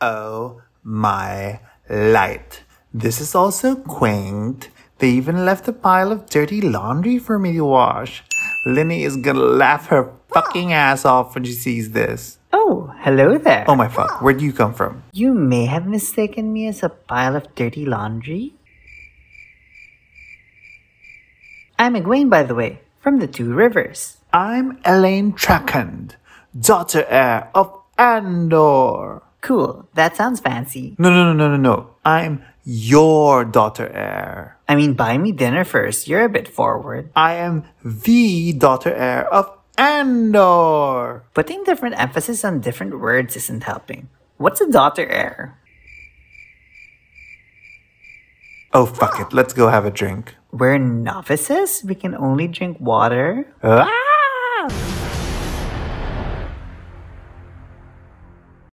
Oh my light. This is also quaint. They even left a pile of dirty laundry for me to wash. Lini is gonna laugh her fucking ass off when she sees this. Oh, hello there. Oh my fuck, where do you come from? You may have mistaken me as a pile of dirty laundry. I'm Egwene, by the way, from the Two Rivers. I'm Elayne Trakand, daughter heir of Andor. Cool, that sounds fancy. No, no, no, no, no, no. I'm your daughter heir. I mean, buy me dinner first. You're a bit forward. I am the daughter heir of Andor. Putting different emphasis on different words isn't helping. What's a daughter heir? Oh, fuck it. Let's go have a drink. We're novices? We can only drink water? Ah!